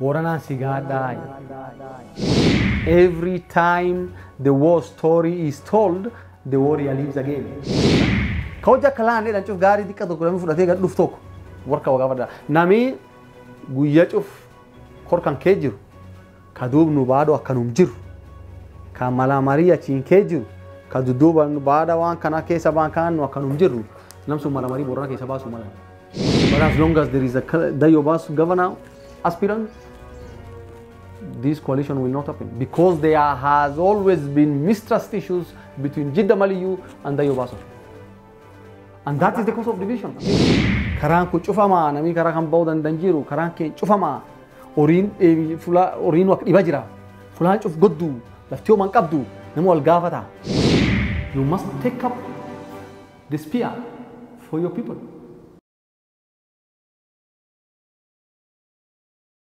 Booranaan si gaadhaa. Every time the war story is told, the warrior lives again. Ka hojii akka laannee dhaan cuf gaarii xiqqa tokko namni fudhatee gad dhufu warka wagaa fadhaa. Nami guyyaa cuf korkan kee jiru ka duubnu baaduu akkanum jiru ka malaa marii achiin kee jiru ka dudduuba baada waan kana keessa baan kaannu akkanum jirru namsun mala marii. But as long as there is a Dayo Basu governor aspirant, this coalition will not happen because there has always been mistrust issues between Jidda Maliyu and the Basu. And that is the cause of division. Karaan kun cufamaa namni karaa kan ba'uu dandan jiru karaan keen cufamaa horiin fulaa horiin dhiba jira fulaan cuf goddu lafti hooman qabdu nama wal gaafata. You must take up the spear for your people.